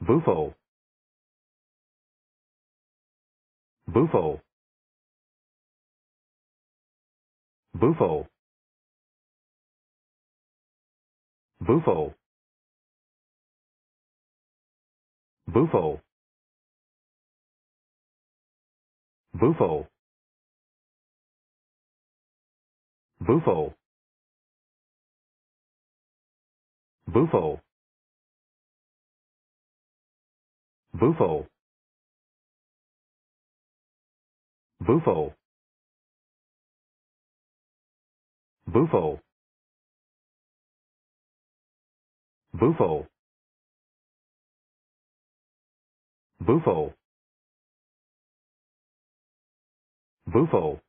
Bufo. Bufo. Bufo. Bufo. Bufo. Bufo. Bufo. Bufo. Bufo. Bufo. Bufo. Bufo. Bufo. Bufo.